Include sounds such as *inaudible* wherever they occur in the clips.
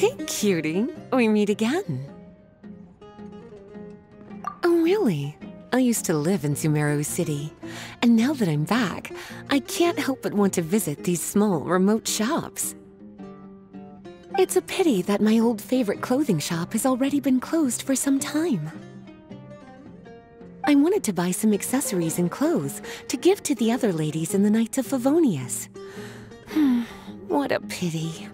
Hey, cutie. We meet again. Oh, really? I used to live in Sumeru City. And now that I'm back, I can't help but want to visit these small, remote shops. It's a pity that my old favorite clothing shop has already been closed for some time. I wanted to buy some accessories and clothes to give to the other ladies in the Knights of Favonius. Hmm, what a pity.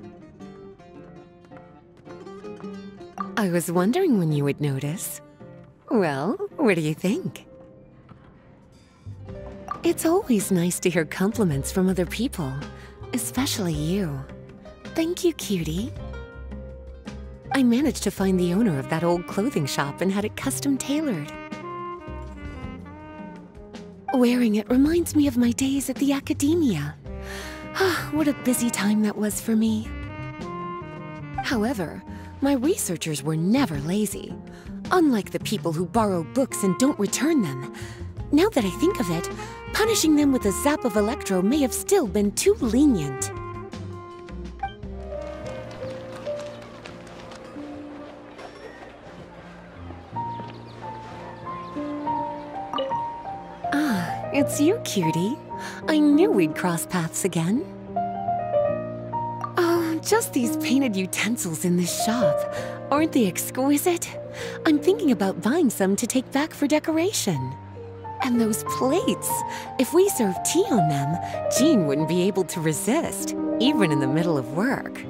I was wondering when you would notice. Well, what do you think? It's always nice to hear compliments from other people, especially you. Thank you, cutie. I managed to find the owner of that old clothing shop and had it custom tailored. Wearing it reminds me of my days at the Akademiya. *sighs* What a busy time that was for me. However, my researchers were never lazy. Unlike the people who borrow books and don't return them. Now that I think of it, punishing them with a zap of electro may have still been too lenient. Ah, it's you, cutie. I knew we'd cross paths again. Just these painted utensils in this shop. Aren't they exquisite? I'm thinking about buying some to take back for decoration. And those plates. If we serve tea on them, Jean wouldn't be able to resist, even in the middle of work.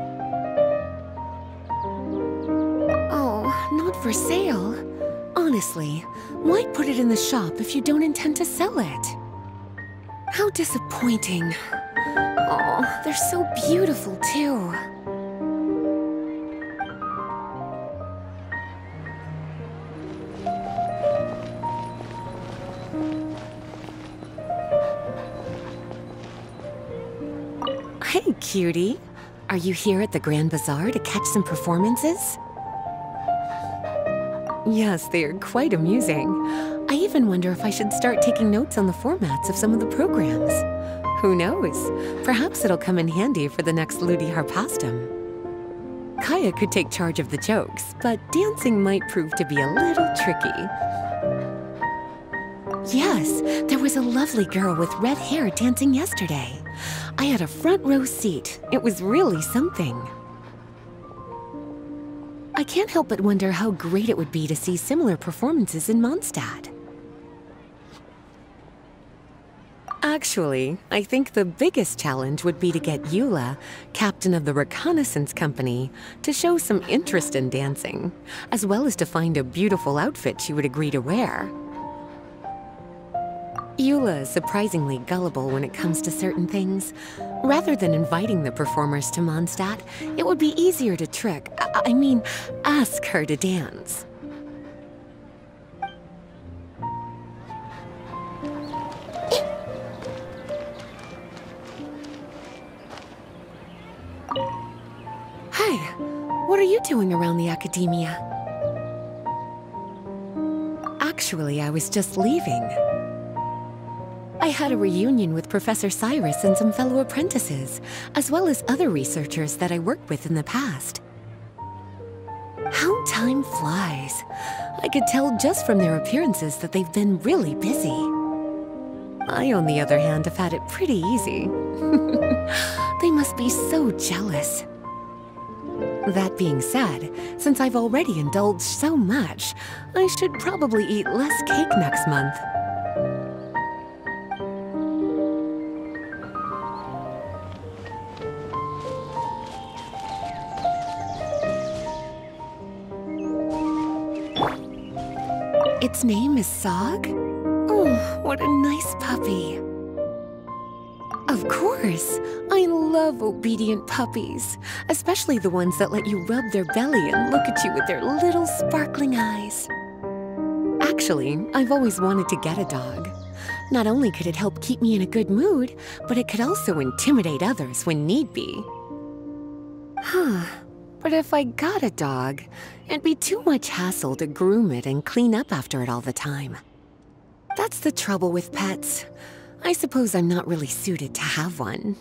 Oh, not for sale. Honestly, why put it in the shop if you don't intend to sell it? How disappointing. Oh, they're so beautiful, too. Hey, cutie. Are you here at the Grand Bazaar to catch some performances? Yes, they are quite amusing. I even wonder if I should start taking notes on the formats of some of the programs. Who knows? Perhaps it'll come in handy for the next Ludi Harpastum. Kaeya could take charge of the jokes, but dancing might prove to be a little tricky. Yes, there was a lovely girl with red hair dancing yesterday. I had a front row seat. It was really something. I can't help but wonder how great it would be to see similar performances in Mondstadt. Actually, I think the biggest challenge would be to get Eula, captain of the reconnaissance company, to show some interest in dancing, as well as to find a beautiful outfit she would agree to wear. Eula is surprisingly gullible when it comes to certain things. Rather than inviting the performers to Mondstadt, it would be easier to trick, I, I mean, ask her to dance. What are you doing around the Akademiya? Actually, I was just leaving. I had a reunion with Professor Cyrus and some fellow apprentices, as well as other researchers that I worked with in the past. How time flies. I could tell just from their appearances that they've been really busy. I, on the other hand, have had it pretty easy. *laughs* they must be so jealous. That being said, since I've already indulged so much, I should probably eat less cake next month. Its name is Sog? Oh, what a nice puppy. Of course. I love obedient puppies, especially the ones that let you rub their belly and look at you with their little sparkling eyes. Actually, I've always wanted to get a dog. Not only could it help keep me in a good mood, but it could also intimidate others when need be. Huh. But if I got a dog, it'd be too much hassle to groom it and clean up after it all the time. That's the trouble with pets. I suppose I'm not really suited to have one.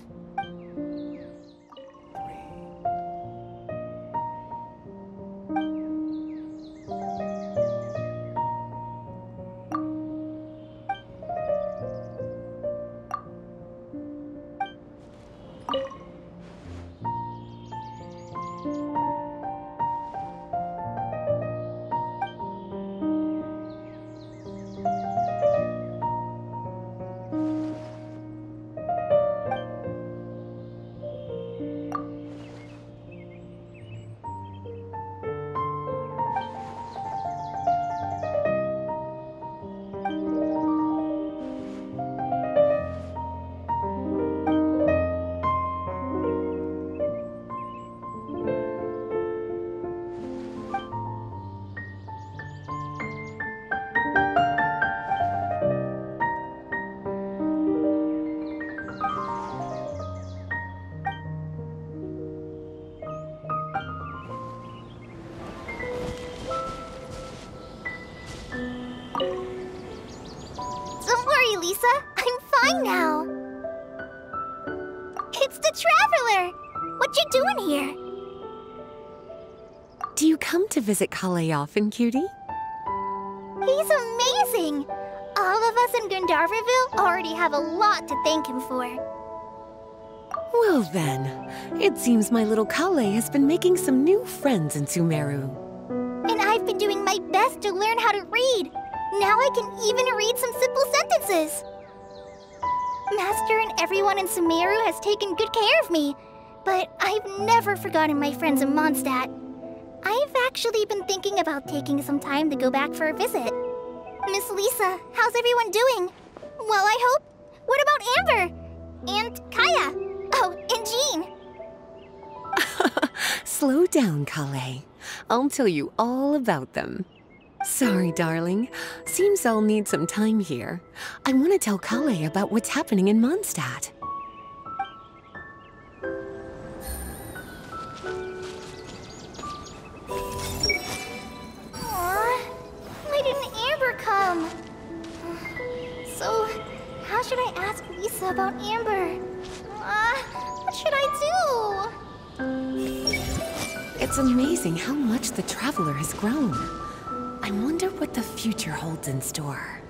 Lisa. I'm fine now. It's the Traveler! What you doing here? Do you come to visit Collei often, cutie? He's amazing! All of us in Gandharva Ville already have a lot to thank him for. Well then, it seems my little Collei has been making some new friends in Sumeru. And I've been doing my best to learn how to read. Now I can even read some simple sentences. Master and everyone in Sumeru has taken good care of me, but I've never forgotten my friends in Mondstadt. I've actually been thinking about taking some time to go back for a visit. Miss Lisa, how's everyone doing? Well, I hope. What about Amber? And Kaeya? Oh, and Jean. *laughs* Slow down, Collei. I'll tell you all about them. Sorry, darling. Seems I'll need some time here. I want to tell Collei about what's happening in Mondstadt. Aww, why didn't Amber come? So, how should I ask Lisa about Amber? Uh, what should I do? It's amazing how much the Traveler has grown. The future holds in store.